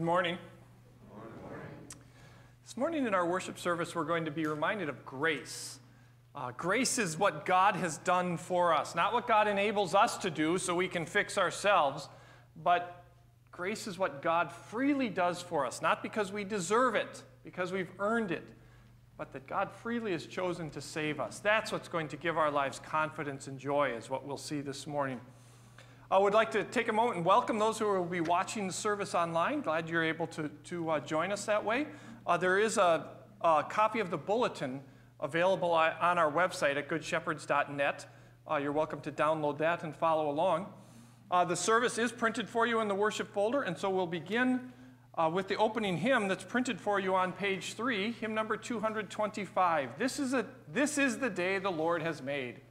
Good morning. This morning in our worship service, we're going to be reminded of grace. Uh, grace is what God has done for us, not what God enables us to do so we can fix ourselves, but grace is what God freely does for us, not because we deserve it, because we've earned it, but that God freely has chosen to save us. That's what's going to give our lives confidence and joy, is what we'll see this morning. I would like to take a moment and welcome those who will be watching the service online. Glad you're able to, to uh, join us that way. Uh, there is a, a, copy of the bulletin available on our website at goodshepherds.net. Uh, you're welcome to download that and follow along. Uh, the service is printed for you in the worship folder, and so we'll begin uh, with the opening hymn that's printed for you on page three, hymn number 225. This is, a, this is the day the Lord has made.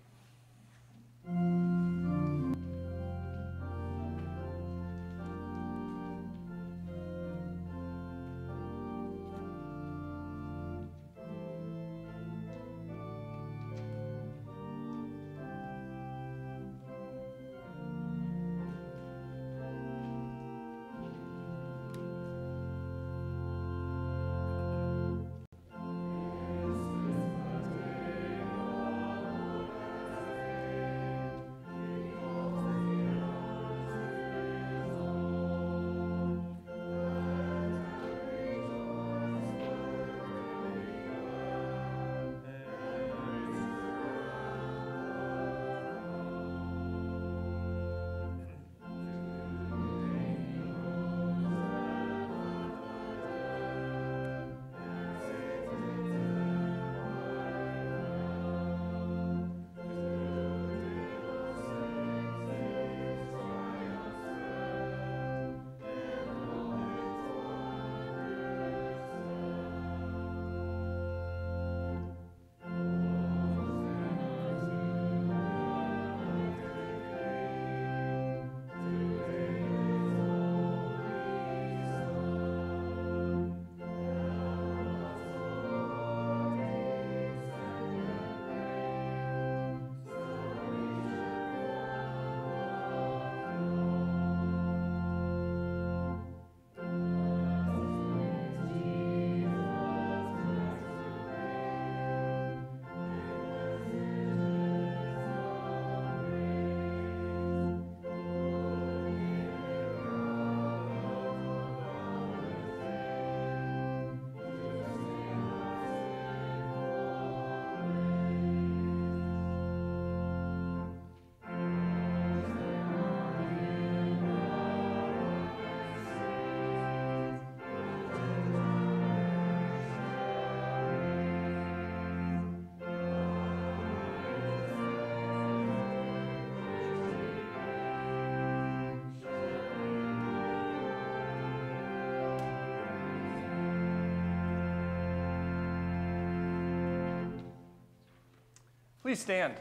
Please stand.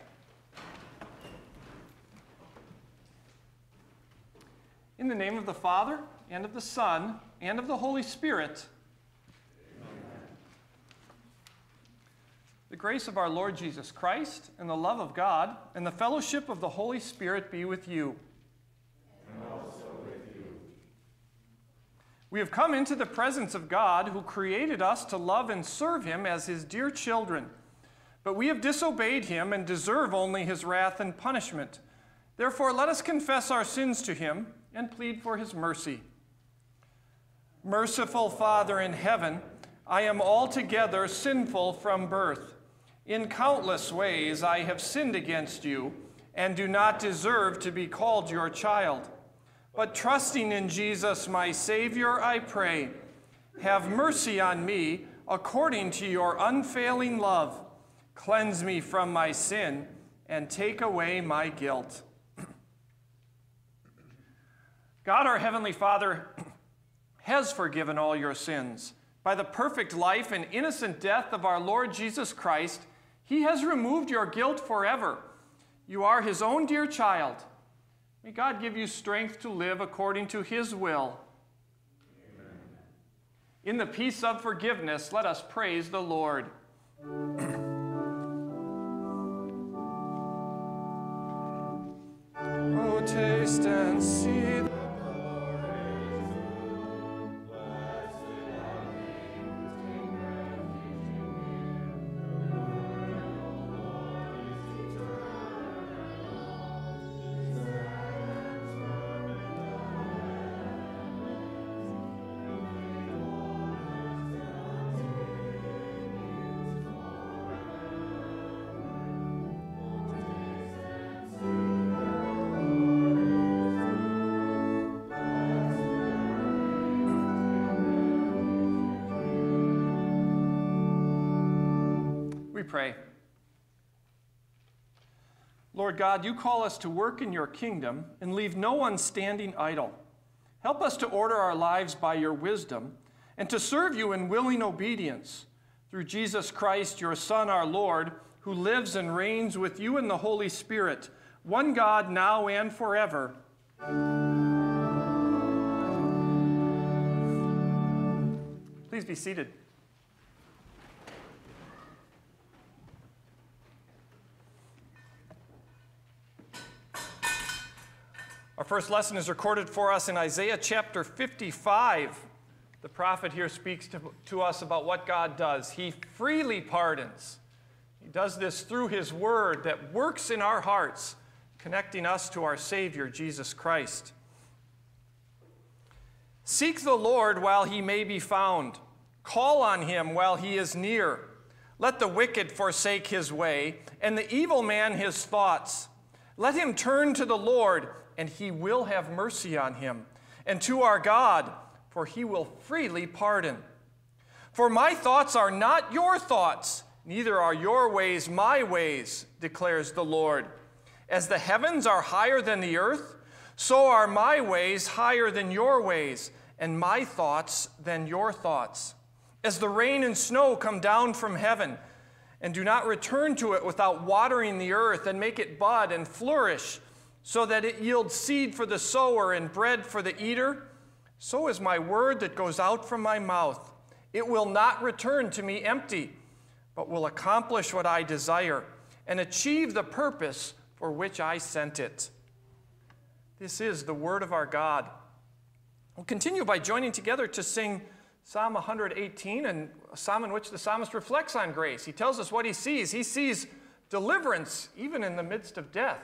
In the name of the Father, and of the Son, and of the Holy Spirit, Amen. the grace of our Lord Jesus Christ, and the love of God, and the fellowship of the Holy Spirit be with you. And also with you. We have come into the presence of God, who created us to love and serve him as his dear children. But we have disobeyed him and deserve only his wrath and punishment. Therefore, let us confess our sins to him and plead for his mercy. Merciful Father in heaven, I am altogether sinful from birth. In countless ways I have sinned against you and do not deserve to be called your child. But trusting in Jesus, my Savior, I pray, have mercy on me according to your unfailing love Cleanse me from my sin and take away my guilt. God, our Heavenly Father, has forgiven all your sins. By the perfect life and innocent death of our Lord Jesus Christ, He has removed your guilt forever. You are His own dear child. May God give you strength to live according to His will. Amen. In the peace of forgiveness, let us praise the Lord. Oh, taste and see God, you call us to work in your kingdom and leave no one standing idle. Help us to order our lives by your wisdom and to serve you in willing obedience through Jesus Christ, your Son, our Lord, who lives and reigns with you in the Holy Spirit, one God, now and forever. Please be seated. First lesson is recorded for us in Isaiah chapter 55. The prophet here speaks to, to us about what God does. He freely pardons. He does this through his word that works in our hearts, connecting us to our Savior, Jesus Christ. Seek the Lord while he may be found. Call on him while he is near. Let the wicked forsake his way, and the evil man his thoughts. Let him turn to the Lord and he will have mercy on him, and to our God, for he will freely pardon. For my thoughts are not your thoughts, neither are your ways my ways, declares the Lord. As the heavens are higher than the earth, so are my ways higher than your ways, and my thoughts than your thoughts. As the rain and snow come down from heaven, and do not return to it without watering the earth and make it bud and flourish, so that it yields seed for the sower and bread for the eater, so is my word that goes out from my mouth. It will not return to me empty, but will accomplish what I desire and achieve the purpose for which I sent it. This is the word of our God. We'll continue by joining together to sing Psalm 118, and a psalm in which the psalmist reflects on grace. He tells us what he sees. He sees deliverance even in the midst of death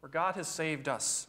for God has saved us.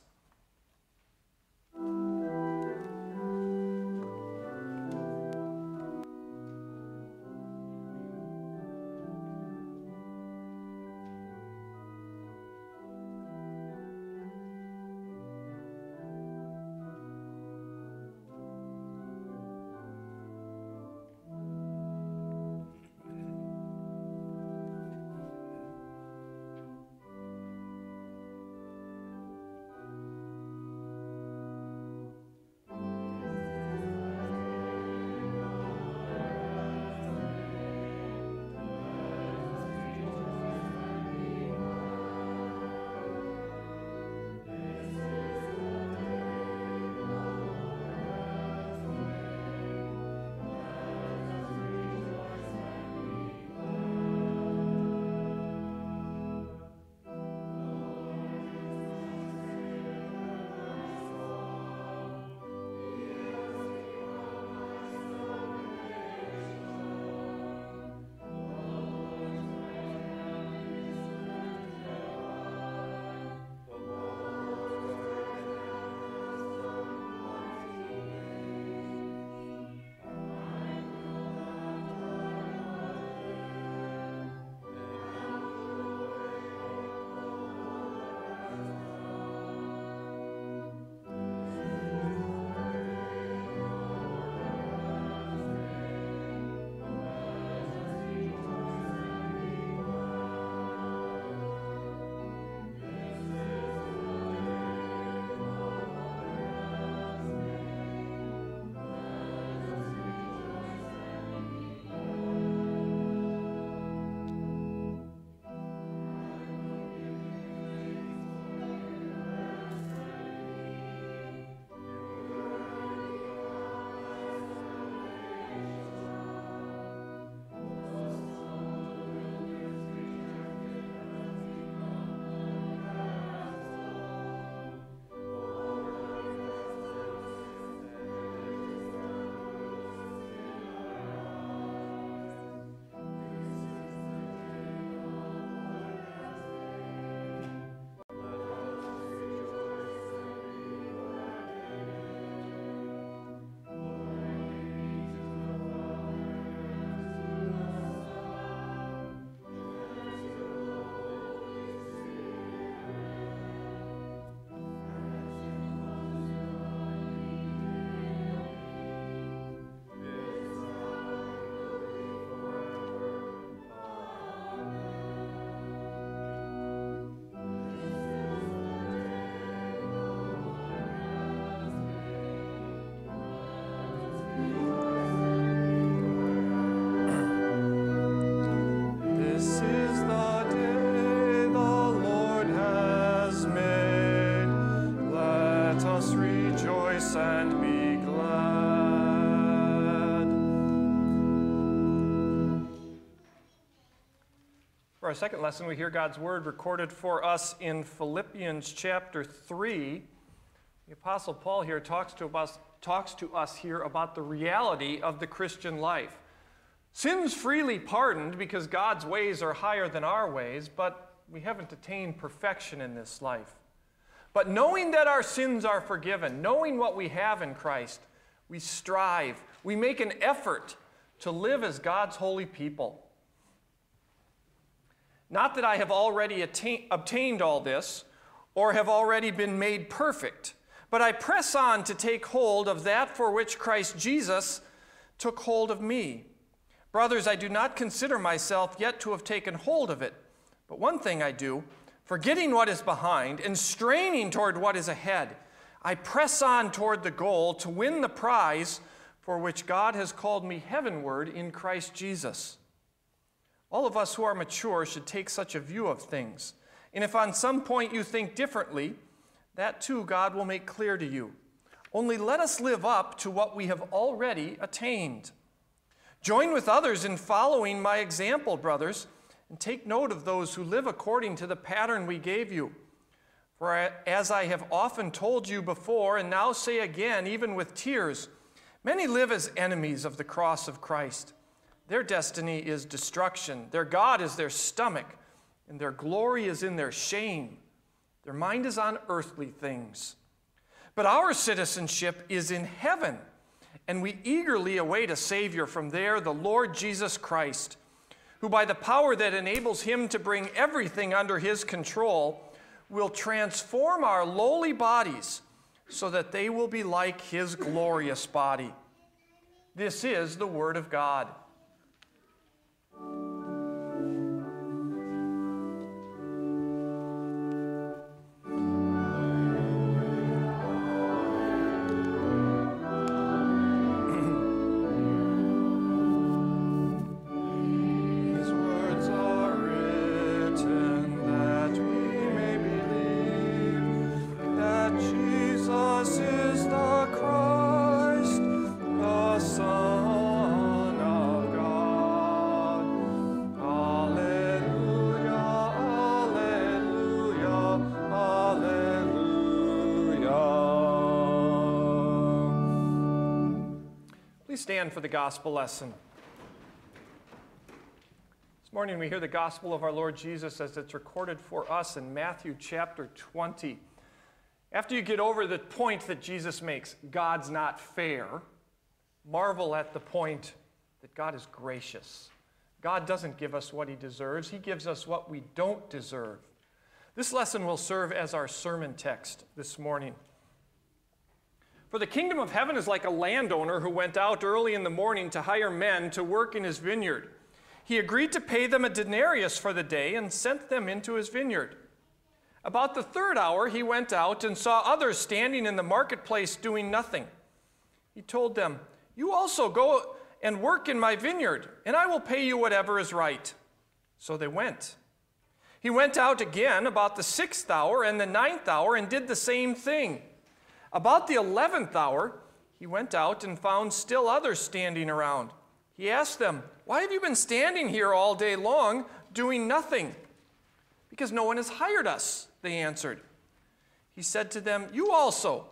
Our second lesson, we hear God's word recorded for us in Philippians chapter 3. The Apostle Paul here talks to us, talks to us here about the reality of the Christian life. Sin's freely pardoned because God's ways are higher than our ways, but we haven't attained perfection in this life. But knowing that our sins are forgiven, knowing what we have in Christ, we strive, we make an effort to live as God's holy people. Not that I have already attain, obtained all this or have already been made perfect, but I press on to take hold of that for which Christ Jesus took hold of me. Brothers, I do not consider myself yet to have taken hold of it, but one thing I do, forgetting what is behind and straining toward what is ahead, I press on toward the goal to win the prize for which God has called me heavenward in Christ Jesus. All of us who are mature should take such a view of things. And if on some point you think differently, that too God will make clear to you. Only let us live up to what we have already attained. Join with others in following my example, brothers, and take note of those who live according to the pattern we gave you. For as I have often told you before, and now say again, even with tears, many live as enemies of the cross of Christ. Their destiny is destruction. Their God is their stomach, and their glory is in their shame. Their mind is on earthly things. But our citizenship is in heaven, and we eagerly await a Savior from there, the Lord Jesus Christ, who, by the power that enables him to bring everything under his control, will transform our lowly bodies so that they will be like his glorious body. This is the Word of God. Thank you. Stand for the gospel lesson. This morning we hear the gospel of our Lord Jesus as it's recorded for us in Matthew chapter 20. After you get over the point that Jesus makes, God's not fair, marvel at the point that God is gracious. God doesn't give us what he deserves, he gives us what we don't deserve. This lesson will serve as our sermon text this morning. For the kingdom of heaven is like a landowner who went out early in the morning to hire men to work in his vineyard. He agreed to pay them a denarius for the day and sent them into his vineyard. About the third hour, he went out and saw others standing in the marketplace doing nothing. He told them, You also go and work in my vineyard, and I will pay you whatever is right. So they went. He went out again about the sixth hour and the ninth hour and did the same thing. About the eleventh hour, he went out and found still others standing around. He asked them, Why have you been standing here all day long doing nothing? Because no one has hired us, they answered. He said to them, You also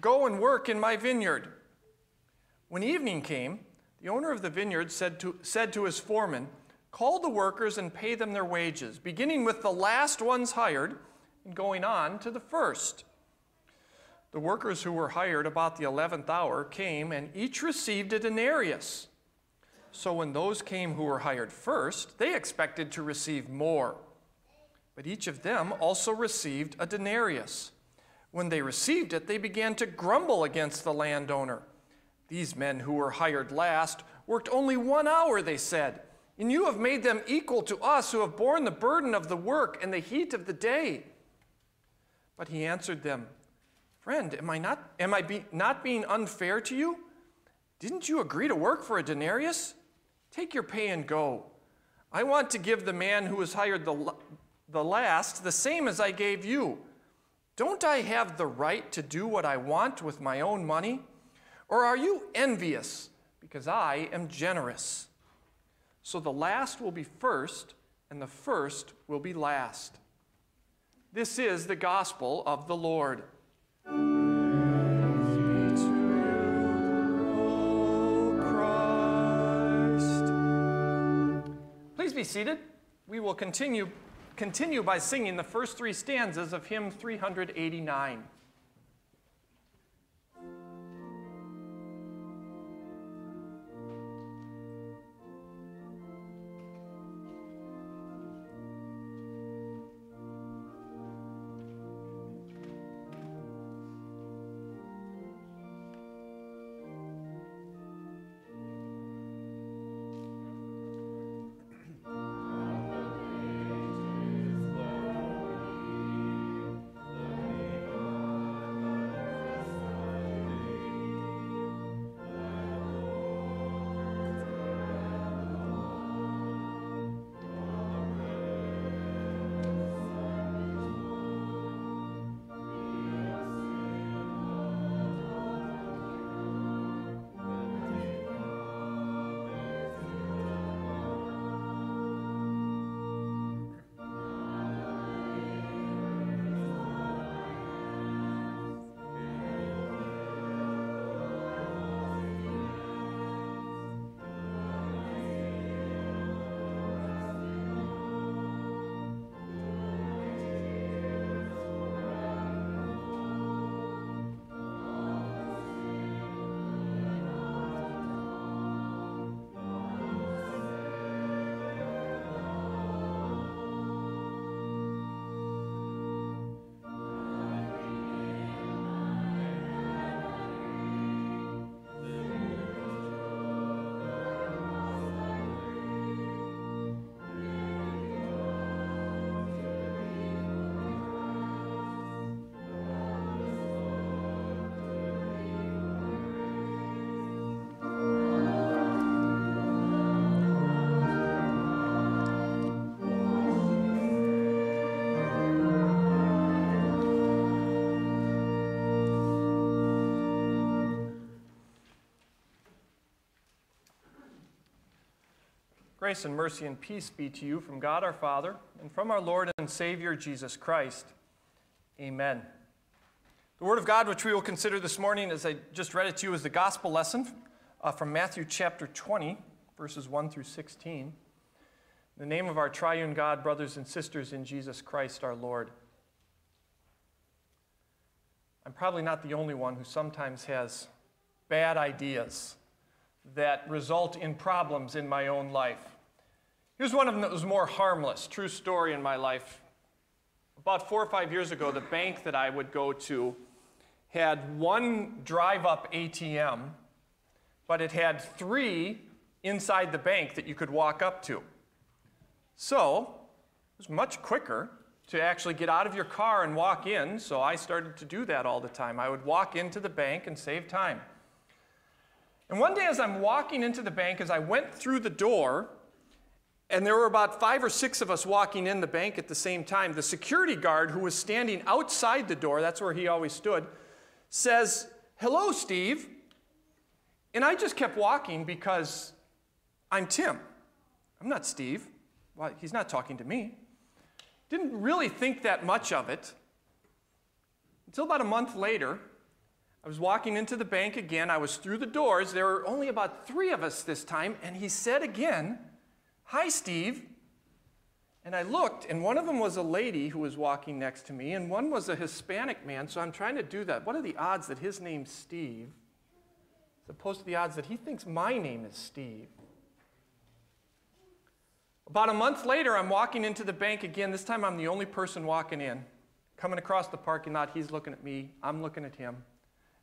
go and work in my vineyard. When evening came, the owner of the vineyard said to, said to his foreman, Call the workers and pay them their wages, beginning with the last ones hired and going on to the first. The workers who were hired about the eleventh hour came, and each received a denarius. So when those came who were hired first, they expected to receive more. But each of them also received a denarius. When they received it, they began to grumble against the landowner. These men who were hired last worked only one hour, they said, and you have made them equal to us who have borne the burden of the work and the heat of the day. But he answered them, Friend, am I not, am I be, not being unfair to you? Didn't you agree to work for a denarius? Take your pay and go. I want to give the man who was hired the, the last the same as I gave you. Don't I have the right to do what I want with my own money? Or are you envious because I am generous? So the last will be first, and the first will be last. This is the gospel of the Lord. Please be seated. We will continue, continue by singing the first three stanzas of hymn 389. Grace and mercy and peace be to you from God our Father and from our Lord and Savior Jesus Christ. Amen. The Word of God, which we will consider this morning, as I just read it to you, is the gospel lesson uh, from Matthew chapter 20, verses 1 through 16. In the name of our triune God, brothers and sisters in Jesus Christ our Lord. I'm probably not the only one who sometimes has bad ideas that result in problems in my own life. Here's one of them that was more harmless, true story in my life. About four or five years ago, the bank that I would go to had one drive up ATM, but it had three inside the bank that you could walk up to. So it was much quicker to actually get out of your car and walk in, so I started to do that all the time. I would walk into the bank and save time. And one day, as I'm walking into the bank, as I went through the door, and there were about five or six of us walking in the bank at the same time. The security guard, who was standing outside the door, that's where he always stood, says, Hello, Steve. And I just kept walking because I'm Tim. I'm not Steve. Well, he's not talking to me. Didn't really think that much of it until about a month later. I was walking into the bank again. I was through the doors. There were only about three of us this time. And he said again, Hi, Steve. And I looked, and one of them was a lady who was walking next to me, and one was a Hispanic man. So I'm trying to do that. What are the odds that his name's Steve, as opposed to the odds that he thinks my name is Steve? About a month later, I'm walking into the bank again. This time I'm the only person walking in. Coming across the parking lot, he's looking at me, I'm looking at him.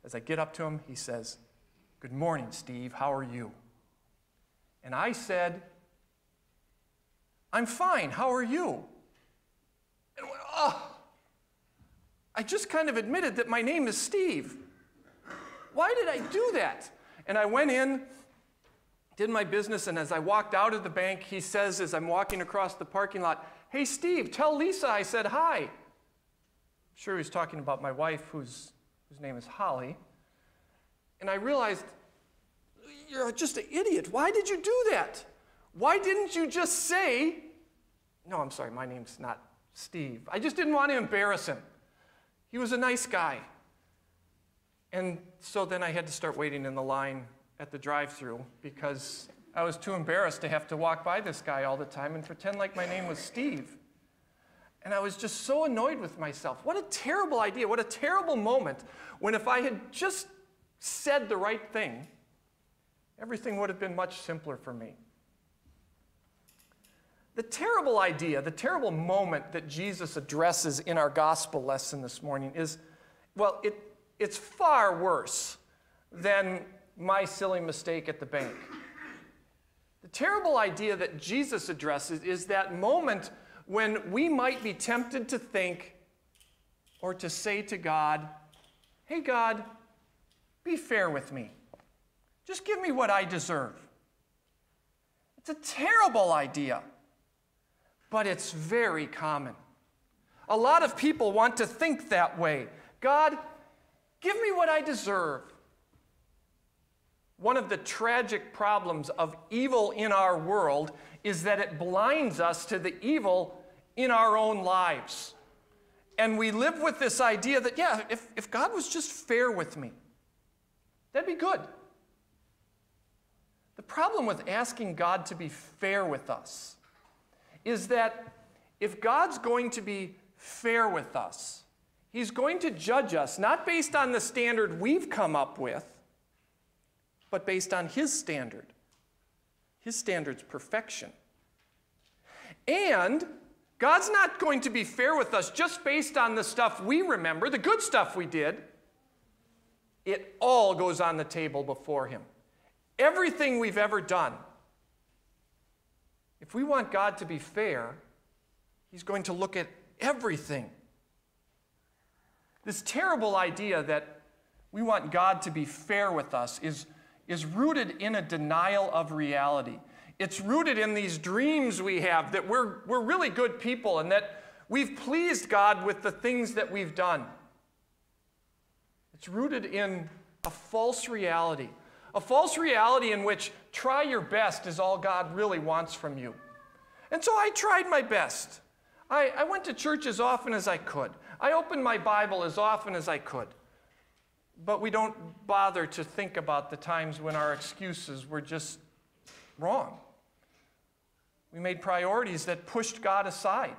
As I get up to him, he says, Good morning, Steve. How are you? And I said, I'm fine. How are you? And went, oh, I just kind of admitted that my name is Steve. Why did I do that? And I went in, did my business, and as I walked out of the bank, he says, as I'm walking across the parking lot, Hey, Steve, tell Lisa I said hi. sure he was talking about my wife, whose, whose name is Holly. And I realized, you're just an idiot. Why did you do that? Why didn't you just say, no, I'm sorry, my name's not Steve. I just didn't want to embarrass him. He was a nice guy. And so then I had to start waiting in the line at the drive through because I was too embarrassed to have to walk by this guy all the time and pretend like my name was Steve. And I was just so annoyed with myself. What a terrible idea. What a terrible moment when if I had just said the right thing, everything would have been much simpler for me. The terrible idea, the terrible moment that Jesus addresses in our gospel lesson this morning is well, it, it's far worse than my silly mistake at the bank. The terrible idea that Jesus addresses is that moment when we might be tempted to think or to say to God, Hey, God, be fair with me. Just give me what I deserve. It's a terrible idea, but it's very common. A lot of people want to think that way. God, give me what I deserve. One of the tragic problems of evil in our world is that it blinds us to the evil in our own lives. And we live with this idea that, yeah, if, if God was just fair with me, that'd be good. The problem with asking God to be fair with us is that if God's going to be fair with us, He's going to judge us not based on the standard we've come up with, but based on His standard. His standard's perfection. And God's not going to be fair with us just based on the stuff we remember, the good stuff we did. It all goes on the table before Him. Everything we've ever done. If we want God to be fair, He's going to look at everything. This terrible idea that we want God to be fair with us is, is rooted in a denial of reality. It's rooted in these dreams we have that we're, we're really good people and that we've pleased God with the things that we've done. It's rooted in a false reality, a false reality in which try your best is all God really wants from you. And so I tried my best. I, I went to church as often as I could. I opened my Bible as often as I could. But we don't bother to think about the times when our excuses were just wrong. We made priorities that pushed God aside.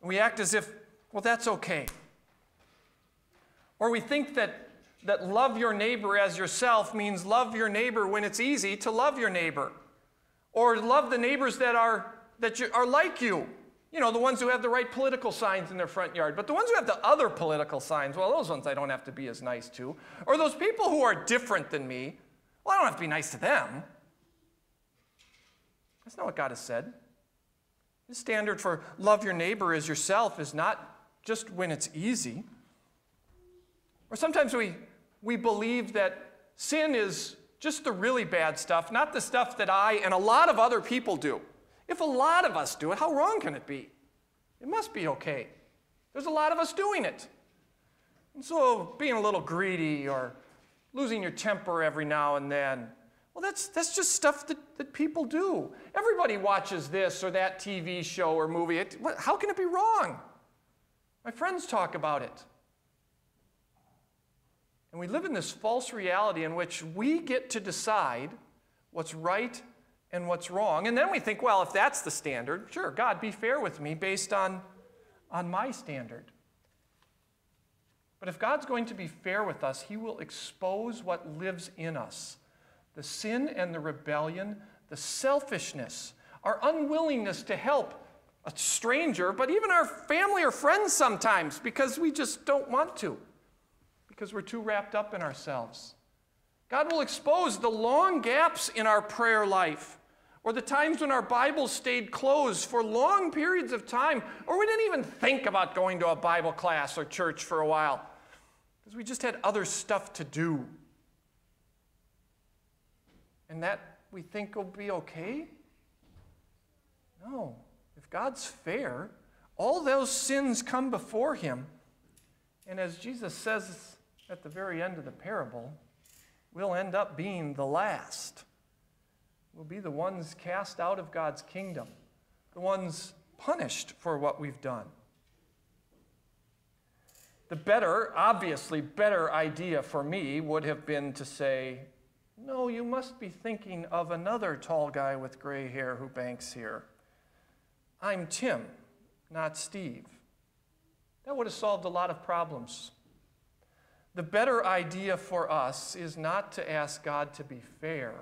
We act as if, well, that's okay. Or we think that, that love your neighbor as yourself means love your neighbor when it's easy to love your neighbor. Or love the neighbors that are, that you, are like you. You know, the ones who have the right political signs in their front yard. But the ones who have the other political signs, well, those ones I don't have to be as nice to. Or those people who are different than me, well, I don't have to be nice to them. That's not what God has said. The standard for love your neighbor as yourself is not just when it's easy. Or sometimes we, we believe that sin is just the really bad stuff, not the stuff that I and a lot of other people do. If a lot of us do it, how wrong can it be? It must be okay. There's a lot of us doing it. And so being a little greedy or losing your temper every now and then, well, that's, that's just stuff that, that people do. Everybody watches this or that TV show or movie. It, how can it be wrong? My friends talk about it. And we live in this false reality in which we get to decide what's right and what's wrong. And then we think, well, if that's the standard, sure, God, be fair with me based on, on my standard. But if God's going to be fair with us, He will expose what lives in us the sin and the rebellion, the selfishness, our unwillingness to help a stranger, but even our family or friends sometimes because we just don't want to, because we're too wrapped up in ourselves. God will expose the long gaps in our prayer life, or the times when our Bibles stayed closed for long periods of time, or we didn't even think about going to a Bible class or church for a while because we just had other stuff to do and that we think will be okay? No. If God's fair, all those sins come before Him And as Jesus says at the very end of the parable, we'll end up being the last. We'll be the ones cast out of God's kingdom, the ones punished for what we've done. The better, obviously better idea for me would have been to say, No, you must be thinking of another tall guy with gray hair who banks here. I'm Tim, not Steve. That would have solved a lot of problems. The better idea for us is not to ask God to be fair,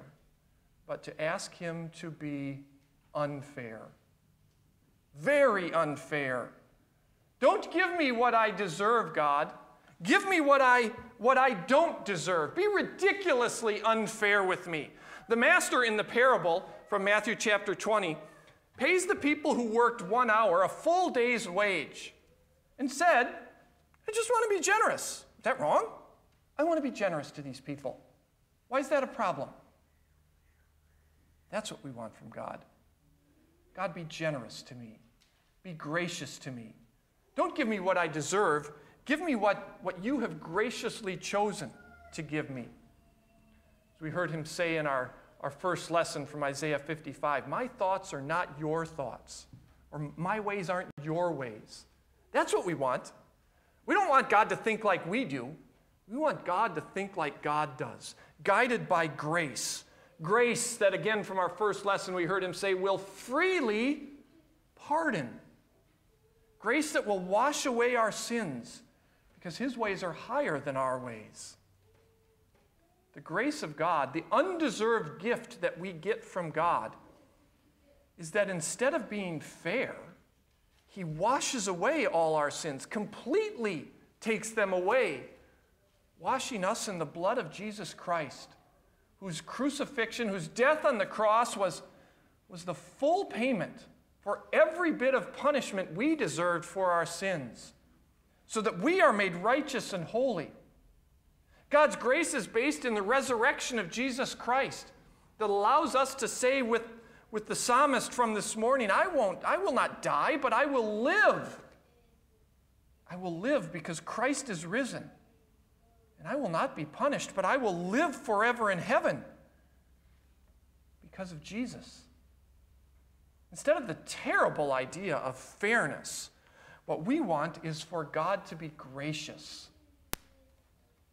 but to ask Him to be unfair. Very unfair. Don't give me what I deserve, God. Give me what I, what I don't deserve. Be ridiculously unfair with me. The master in the parable from Matthew chapter 20 pays the people who worked one hour a full day's wage and said, I just want to be generous. Is that wrong? I want to be generous to these people. Why is that a problem? That's what we want from God. God, be generous to me, be gracious to me. Don't give me what I deserve. Give me what, what you have graciously chosen to give me. As we heard him say in our, our first lesson from Isaiah 55 My thoughts are not your thoughts, or my ways aren't your ways. That's what we want. We don't want God to think like we do. We want God to think like God does, guided by grace. Grace that, again, from our first lesson, we heard him say, will freely pardon. Grace that will wash away our sins because his ways are higher than our ways. The grace of God, the undeserved gift that we get from God, is that instead of being fair, he washes away all our sins, completely takes them away, washing us in the blood of Jesus Christ, whose crucifixion, whose death on the cross was, was the full payment for every bit of punishment we deserved for our sins, so that we are made righteous and holy. God's grace is based in the resurrection of Jesus Christ that allows us to say with, with the psalmist from this morning, I won't, I will not die, but I will live. I will live because Christ is risen. And I will not be punished, but I will live forever in heaven because of Jesus. Instead of the terrible idea of fairness, what we want is for God to be gracious.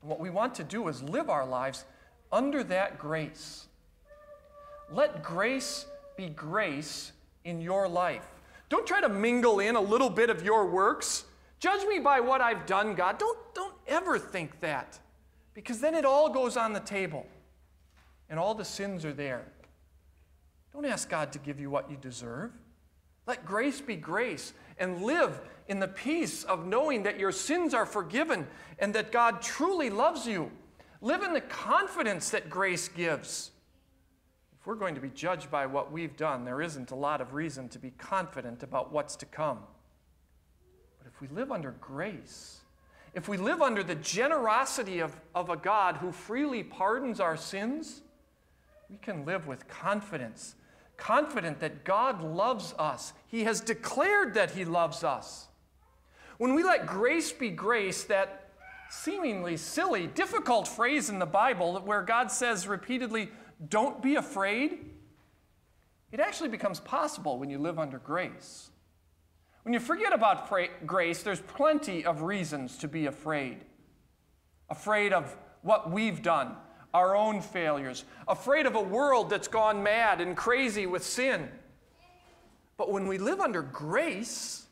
And what we want to do is live our lives under that grace. Let grace be grace in your life. Don't try to mingle in a little bit of your works. Judge me by what I've done, God. Don't, don't ever think that, because then it all goes on the table and all the sins are there. Don't ask God to give you what you deserve. Let grace be grace and live in the peace of knowing that your sins are forgiven and that God truly loves you. Live in the confidence that grace gives. If we're going to be judged by what we've done, there isn't a lot of reason to be confident about what's to come. But if we live under grace, if we live under the generosity of, of a God who freely pardons our sins, we can live with confidence confident that God loves us. He has declared that He loves us. When we let grace be grace, that seemingly silly, difficult phrase in the Bible where God says repeatedly, don't be afraid, it actually becomes possible when you live under grace. When you forget about fra- grace, there's plenty of reasons to be afraid. Afraid of what we've done, our own failures, afraid of a world that's gone mad and crazy with sin. But when we live under grace,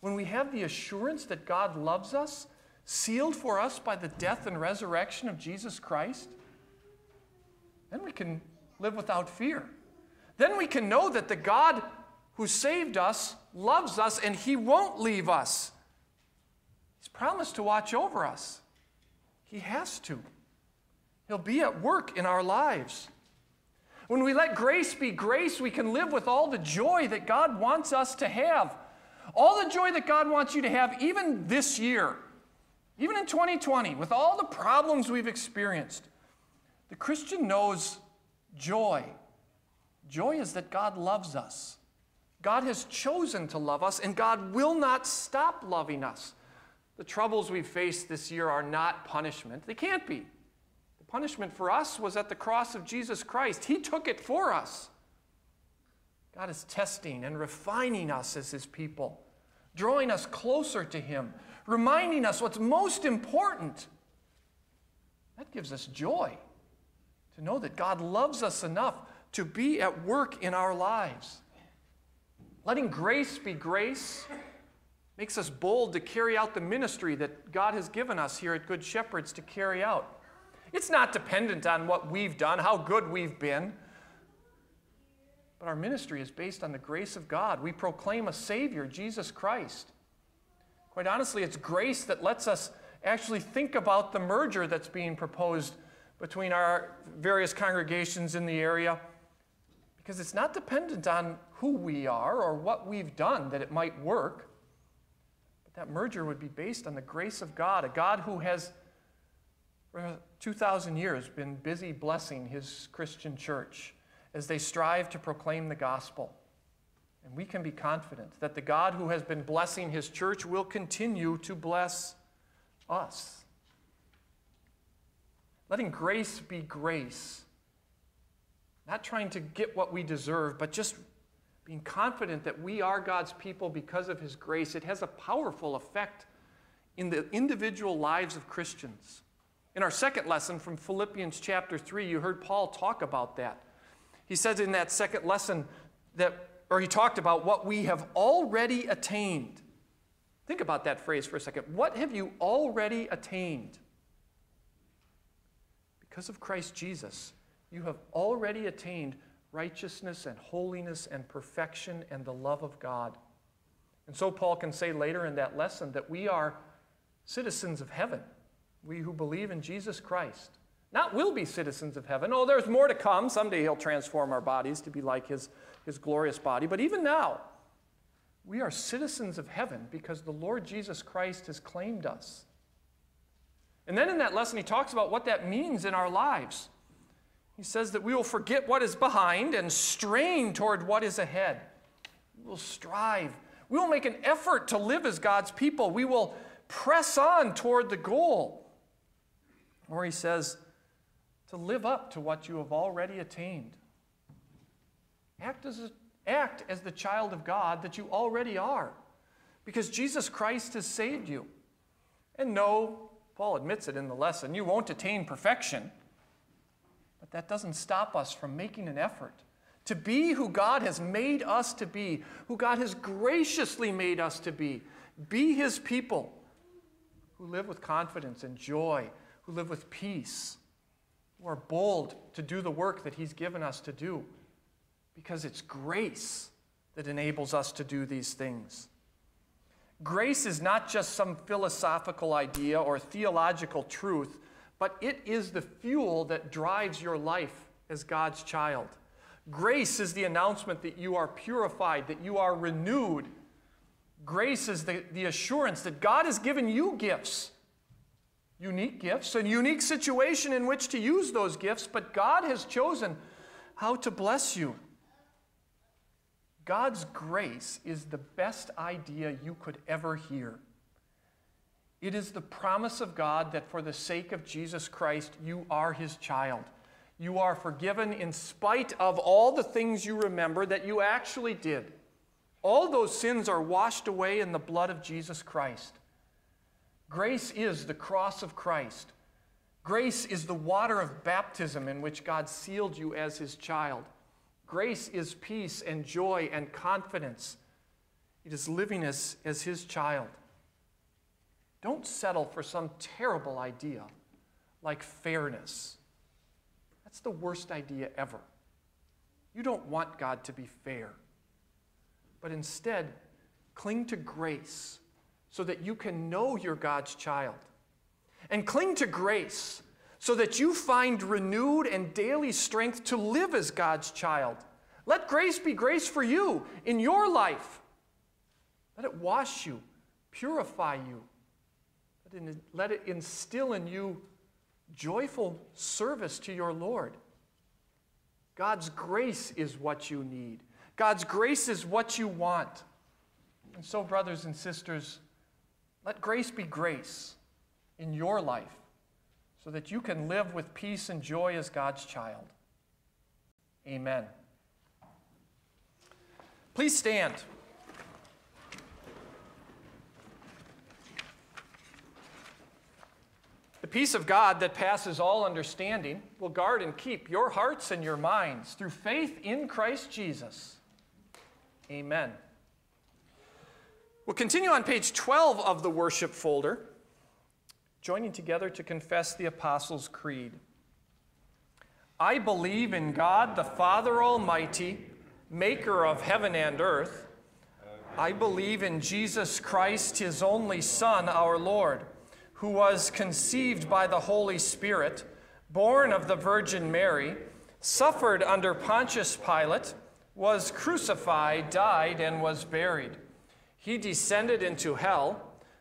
when we have the assurance that God loves us, sealed for us by the death and resurrection of Jesus Christ, then we can live without fear. Then we can know that the God who saved us loves us and he won't leave us. He's promised to watch over us. He has to. He'll be at work in our lives. When we let grace be grace, we can live with all the joy that God wants us to have. All the joy that God wants you to have, even this year, even in 2020, with all the problems we've experienced. The Christian knows joy. Joy is that God loves us. God has chosen to love us, and God will not stop loving us. The troubles we faced this year are not punishment. They can't be. The punishment for us was at the cross of Jesus Christ. He took it for us. God is testing and refining us as His people, drawing us closer to Him, reminding us what's most important. That gives us joy to know that God loves us enough to be at work in our lives. Letting grace be grace makes us bold to carry out the ministry that God has given us here at Good Shepherds to carry out. It's not dependent on what we've done, how good we've been, but our ministry is based on the grace of God. We proclaim a Savior, Jesus Christ. Quite honestly, it's grace that lets us actually think about the merger that's being proposed between our various congregations in the area because it's not dependent on who we are or what we've done that it might work. But that merger would be based on the grace of God, a God who has, for 2,000 years, been busy blessing his Christian church as they strive to proclaim the gospel. And we can be confident that the God who has been blessing his church will continue to bless us. Letting grace be grace not trying to get what we deserve, but just being confident that we are God's people because of His grace. It has a powerful effect in the individual lives of Christians. In our second lesson from Philippians chapter 3, you heard Paul talk about that. He says in that second lesson that, or he talked about what we have already attained. Think about that phrase for a second. What have you already attained? Because of Christ Jesus, you have already attained righteousness and holiness and perfection and the love of God. And so Paul can say later in that lesson that we are citizens of heaven, we who believe in Jesus Christ. Not will be citizens of heaven. Oh, there's more to come. Someday he'll transform our bodies to be like his, his glorious body. But even now, we are citizens of heaven because the Lord Jesus Christ has claimed us. And then in that lesson, he talks about what that means in our lives. He says that we will forget what is behind and strain toward what is ahead. We will strive. We will make an effort to live as God's people. We will press on toward the goal. Or he says, to live up to what you have already attained. Act as, a, act as the child of God that you already are, because Jesus Christ has saved you. And no, Paul admits it in the lesson, you won't attain perfection. But that doesn't stop us from making an effort to be who God has made us to be, who God has graciously made us to be. Be His people who live with confidence and joy, who live with peace, who are bold to do the work that He's given us to do, because it's grace that enables us to do these things. Grace is not just some philosophical idea or theological truth but it is the fuel that drives your life as God's child. Grace is the announcement that you are purified, that you are renewed. Grace is the, the assurance that God has given you gifts, unique gifts, and unique situation in which to use those gifts, but God has chosen how to bless you. God's grace is the best idea you could ever hear. It is the promise of God that for the sake of Jesus Christ, you are his child. You are forgiven in spite of all the things you remember that you actually did. All those sins are washed away in the blood of Jesus Christ. Grace is the cross of Christ. Grace is the water of baptism in which God sealed you as his child. Grace is peace and joy and confidence. It is living as, as his child. Don't settle for some terrible idea like fairness. That's the worst idea ever. You don't want God to be fair. But instead, cling to grace so that you can know you're God's child. And cling to grace so that you find renewed and daily strength to live as God's child. Let grace be grace for you in your life. Let it wash you, purify you, let it, let it instill in you joyful service to your Lord. God's grace is what you need. God's grace is what you want. And so, brothers and sisters, Let grace be grace in your life so that you can live with peace and joy as God's child. Amen. Please stand. The peace of God that passes all understanding will guard and keep your hearts and your minds through faith in Christ Jesus. Amen. We'll continue on page 12 of the worship folder, joining together to confess the Apostles' Creed. I believe in God the Father Almighty, maker of heaven and earth. I believe in Jesus Christ, his only Son, our Lord who was conceived by the Holy Spirit, born of the Virgin Mary, suffered under Pontius Pilate, was crucified, died, and was buried. He descended into hell.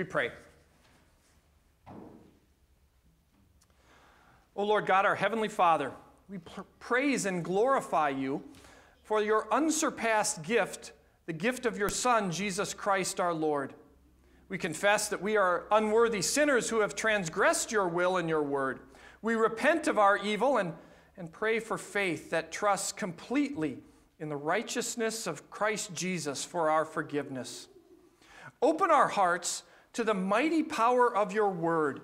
We pray. O Lord God, our Heavenly Father, we praise and glorify you for your unsurpassed gift, the gift of your Son, Jesus Christ our Lord. We confess that we are unworthy sinners who have transgressed your will and your word. We repent of our evil and, and pray for faith that trusts completely in the righteousness of Christ Jesus for our forgiveness. Open our hearts to the mighty power of your word.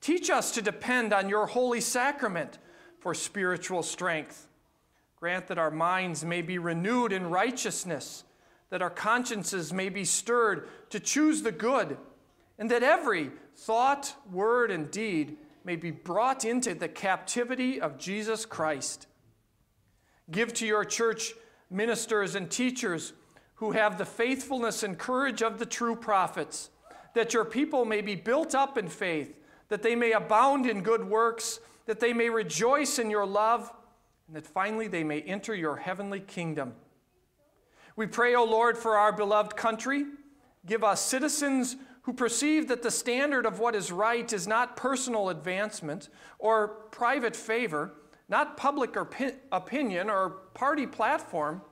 Teach us to depend on your holy sacrament for spiritual strength. Grant that our minds may be renewed in righteousness, that our consciences may be stirred to choose the good, and that every thought, word, and deed may be brought into the captivity of Jesus Christ. Give to your church ministers and teachers who have the faithfulness and courage of the true prophets, that your people may be built up in faith, that they may abound in good works, that they may rejoice in your love and that finally they may enter your heavenly kingdom. We pray, O Lord, for our beloved country. Give us citizens who perceive that the standard of what is right is not personal advancement or private favor, not public opinion or party platform,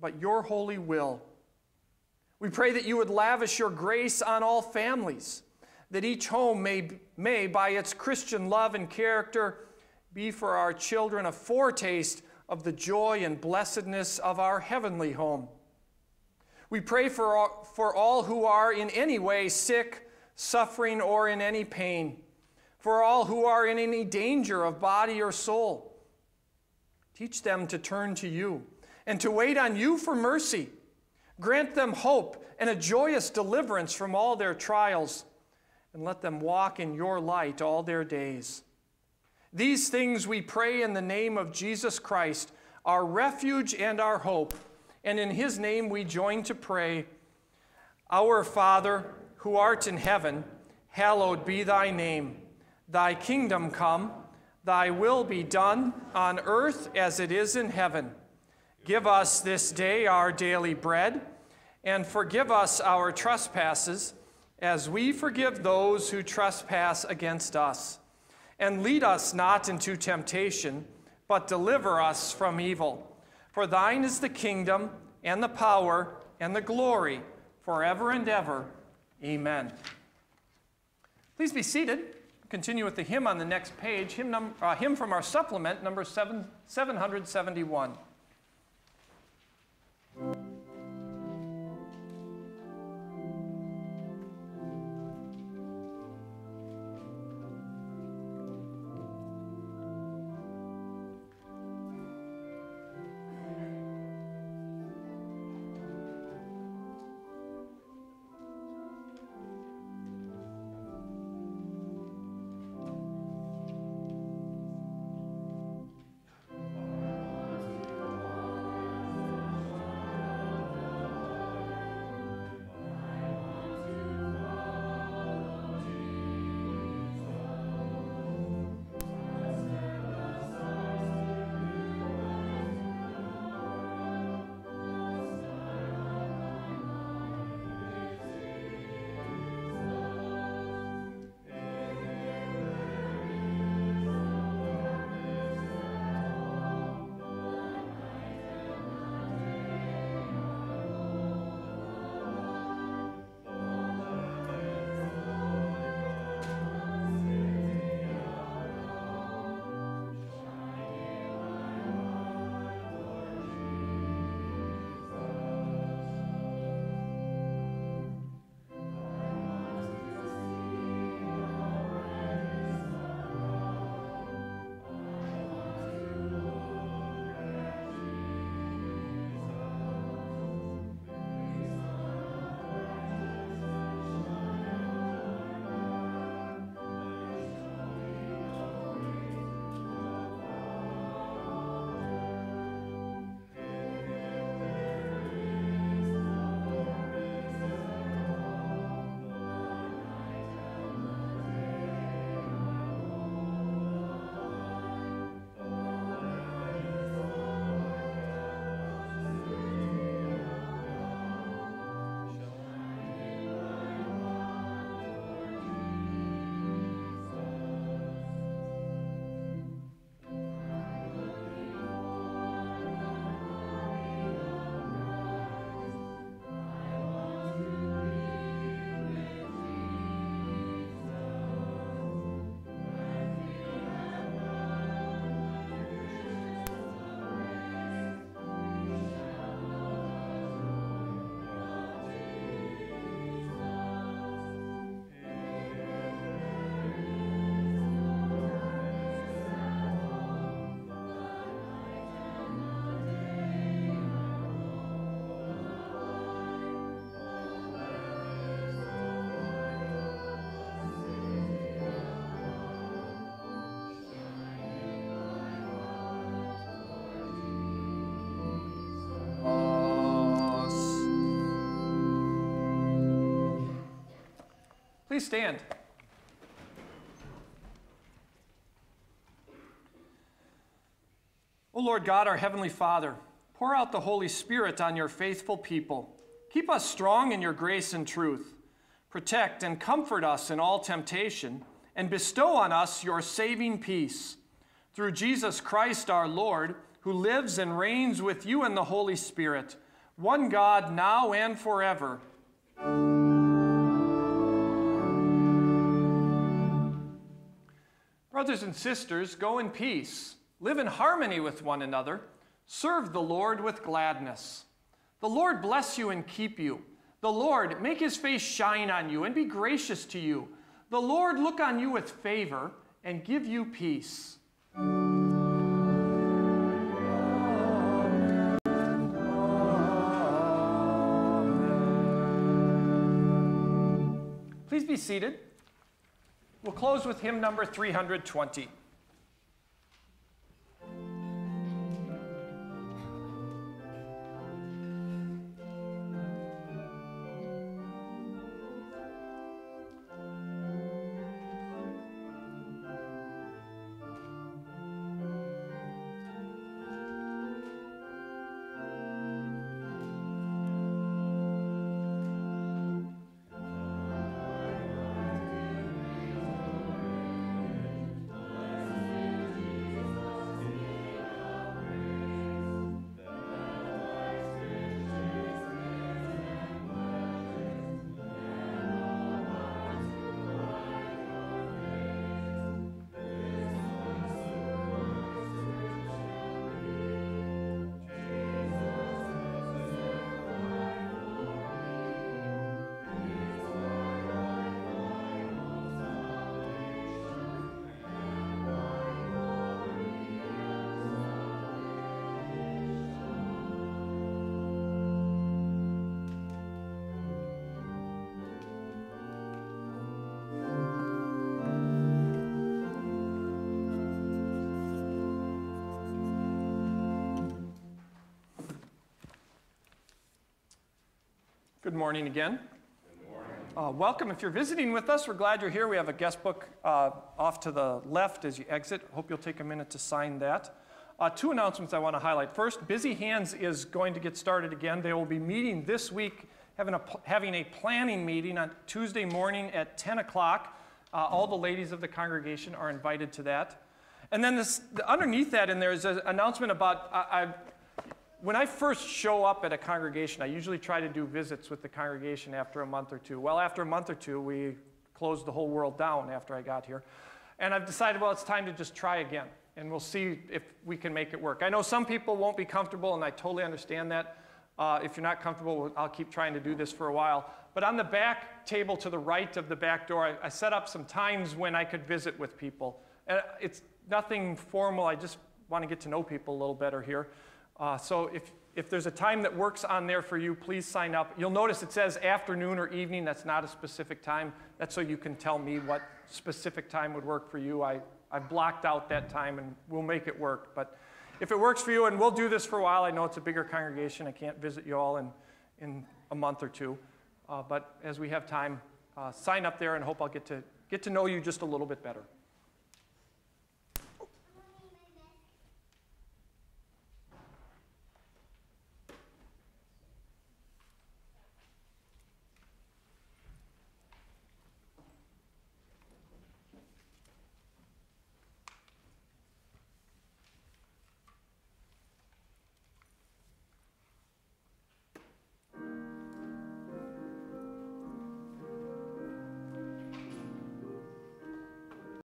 but your holy will. We pray that you would lavish your grace on all families, that each home may, may by its Christian love and character, be for our children a foretaste of the joy and blessedness of our heavenly home. We pray for all, for all who are in any way sick, suffering, or in any pain, for all who are in any danger of body or soul. Teach them to turn to you and to wait on you for mercy. Grant them hope and a joyous deliverance from all their trials, and let them walk in your light all their days. These things we pray in the name of Jesus Christ, our refuge and our hope. And in his name we join to pray Our Father, who art in heaven, hallowed be thy name. Thy kingdom come, thy will be done on earth as it is in heaven. Give us this day our daily bread, and forgive us our trespasses, as we forgive those who trespass against us and lead us not into temptation, but deliver us from evil. For thine is the kingdom, and the power, and the glory, forever and ever. Amen. Please be seated. Continue with the hymn on the next page, hymn, num- uh, hymn from our supplement, number seven, 771. Please stand. O Lord God, our Heavenly Father, pour out the Holy Spirit on your faithful people. Keep us strong in your grace and truth. Protect and comfort us in all temptation, and bestow on us your saving peace. Through Jesus Christ our Lord, who lives and reigns with you in the Holy Spirit, one God, now and forever. Brothers and sisters, go in peace. Live in harmony with one another. Serve the Lord with gladness. The Lord bless you and keep you. The Lord make his face shine on you and be gracious to you. The Lord look on you with favor and give you peace. Please be seated. We'll close with hymn number 320. Good morning again. Good morning. Uh, welcome. If you're visiting with us, we're glad you're here. We have a guest book uh, off to the left as you exit. Hope you'll take a minute to sign that. Uh, two announcements I want to highlight. First, Busy Hands is going to get started again. They will be meeting this week, having a, having a planning meeting on Tuesday morning at 10 o'clock. Uh, all the ladies of the congregation are invited to that. And then this, underneath that in there is an announcement about, I, when I first show up at a congregation, I usually try to do visits with the congregation after a month or two. Well, after a month or two, we closed the whole world down after I got here. And I've decided, well, it's time to just try again. And we'll see if we can make it work. I know some people won't be comfortable, and I totally understand that. Uh, if you're not comfortable, I'll keep trying to do this for a while. But on the back table to the right of the back door, I, I set up some times when I could visit with people. And it's nothing formal. I just want to get to know people a little better here. Uh, so if, if there's a time that works on there for you, please sign up. You'll notice it says afternoon or evening. That's not a specific time. That's so you can tell me what specific time would work for you. I, I've blocked out that time and we'll make it work. But if it works for you, and we'll do this for a while, I know it's a bigger congregation. I can't visit you all in, in a month or two. Uh, but as we have time, uh, sign up there and hope I'll get to, get to know you just a little bit better.